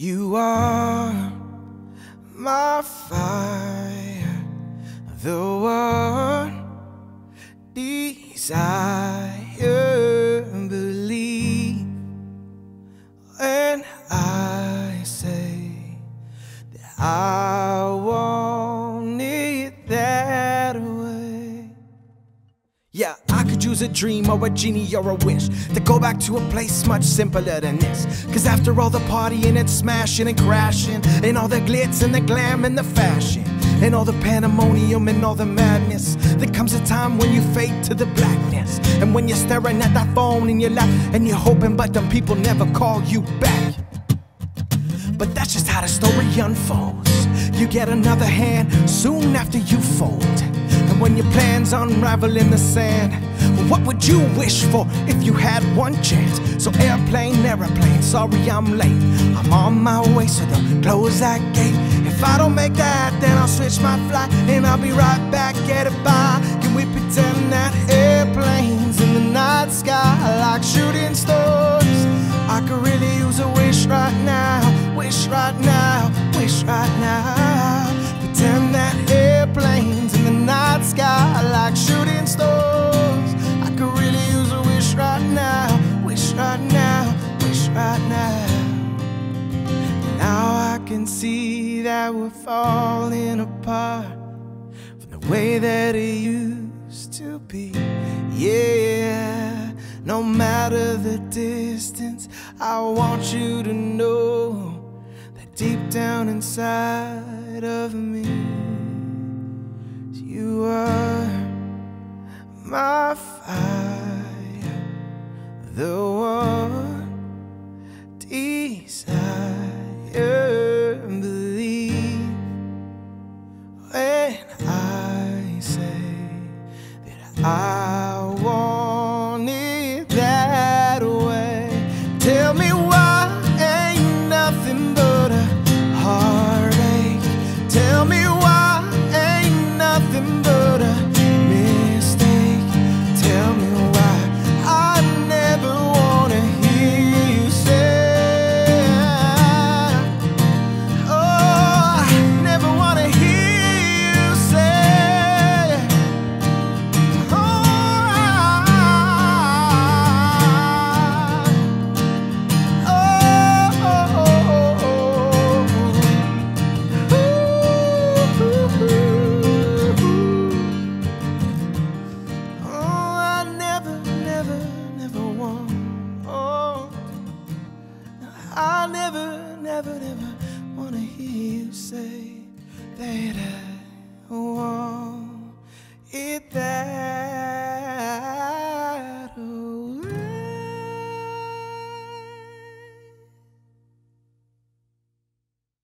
You are my fire, the one desire. Use a dream or a genie or a wish to go back to a place much simpler than this. Cause after all the partying and smashing and crashing, and all the glitz and the glam and the fashion, and all the pandemonium and all the madness, there comes a time when you fade to the blackness. And when you're staring at that phone in your lap, and you're hoping, but them people never call you back. But that's just how the story unfolds. You get another hand soon after you fold. When your plans unravel in the sand, what would you wish for if you had one chance? So, airplane, aeroplane, sorry I'm late. I'm on my way, so don't close that gate. If I don't make that, then I'll switch my flight and I'll be right back at it by. Can we pretend that airplanes in the night sky like shooting stars? I could really use a wish right now, wish right now, that we're falling apart from the way that it used to be. Yeah, no matter the distance, I want you to know that deep down inside of me, you are my fire, the one desire. I never, never, never wanna hear you say that